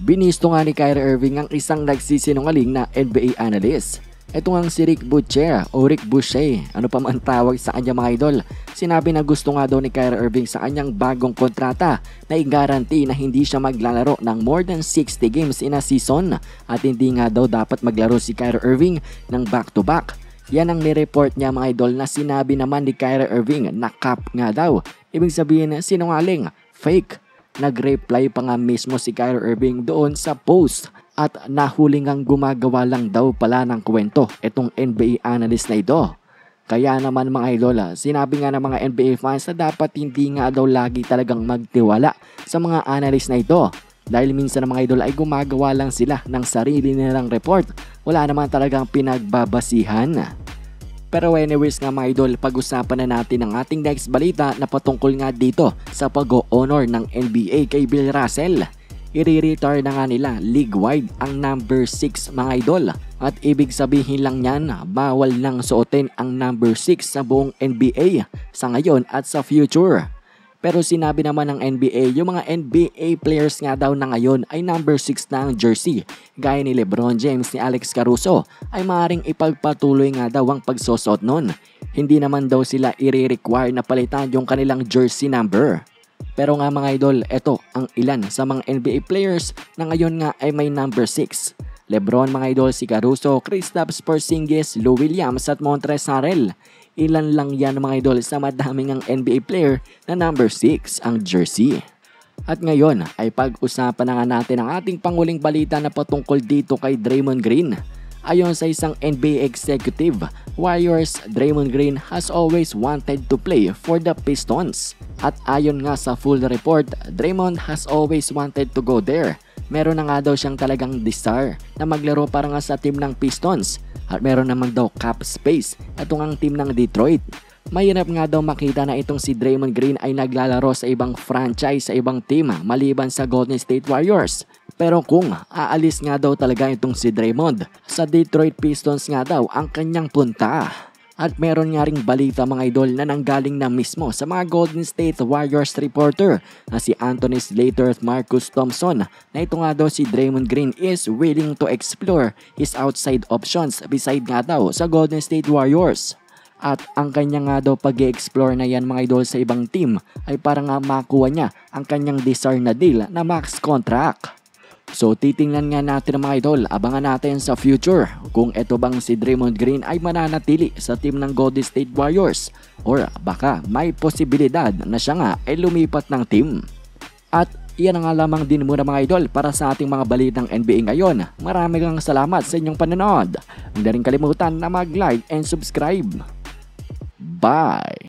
Binisto nga ni Kyrie Irving ang isang nagsisinungaling na NBA analyst. Ito nga si Rick Butcher o Rick Boucher, ano pa man tawag sa kanya mga idol. Sinabi na gusto nga daw ni Kyrie Irving sa kanyang bagong kontrata na i-guarantee na hindi siya maglalaro ng more than 60 games in a season at hindi nga daw dapat maglaro si Kyrie Irving ng back-to-back. Yan ang nireport niya mga idol na sinabi naman ni Kyrie Irving na cap nga daw. Ibig sabihin sinungaling, fake. Nag-reply pa nga mismo si Kyrie Irving doon sa post at nahuling ang gumagawa lang daw pala ng kwento itong NBA analyst na ito. Kaya naman mga idola, sinabi nga ng mga NBA fans na dapat hindi nga daw lagi talagang magtiwala sa mga analyst na ito. Dahil minsan mga idol ay gumagawa lang sila ng sarili nilang report. Wala naman talagang pinagbabasihan. Pero anyways nga mga idol, pag-usapan na natin ang ating next balita na patungkol nga dito sa pag-honor ng NBA kay Bill Russell. I-retire na nga nila league-wide ang number 6 mga idol. At ibig sabihin lang yan, bawal nang suotin ang number 6 sa buong NBA sa ngayon at sa future. Pero sinabi naman ng NBA, yung mga NBA players nga daw na ngayon ay number 6 na ang jersey. Gaya ni Lebron James ni Alex Caruso ay maaaring ipagpatuloy nga daw ang pagsosot nun. Hindi naman daw sila i-require na palitan yung kanilang jersey number. Pero nga mga idol, ito ang ilan sa mga NBA players na ngayon nga ay may number 6. Lebron mga idol si Caruso, Kristaps Porzingis, Lou Williams at Montrezl Harrell. Ilan lang yan mga idol sa madaming ang NBA player na number 6 ang jersey. At ngayon ay pag-usapan na nga natin ang ating panguling balita na patungkol dito kay Draymond Green. Ayon sa isang NBA executive, Warriors Draymond Green has always wanted to play for the Pistons. At ayon nga sa full report, Draymond has always wanted to go there. Meron na nga daw siyang talagang desire na maglaro para nga sa team ng Pistons at meron naman daw cap space itong ang team ng Detroit. Mahirap nga daw makita na itong si Draymond Green ay naglalaro sa ibang franchise sa ibang team maliban sa Golden State Warriors. Pero kung aalis nga daw talaga itong si Draymond, sa Detroit Pistons nga daw ang kanyang punta. At meron nga ring balita mga idol na nanggaling na mismo sa mga Golden State Warriors reporter na si Anthony Slater at Marcus Thompson na ito nga daw si Draymond Green is willing to explore his outside options beside nga daw sa Golden State Warriors. At ang kanya nga daw pag explore na yan mga idol sa ibang team ay para nga makuha niya ang kanyang desire na deal na max contract. So titingnan nga natin mga idol, abangan natin sa future kung ito bang si Draymond Green ay mananatili sa team ng Golden State Warriors or baka may posibilidad na siya nga ay lumipat ng team. At iyan nga lamang din muna mga idol para sa ating mga balitang NBA ngayon. Maraming salamat sa inyong panonood. Huwag na rin kalimutan na mag-like and subscribe. Bye!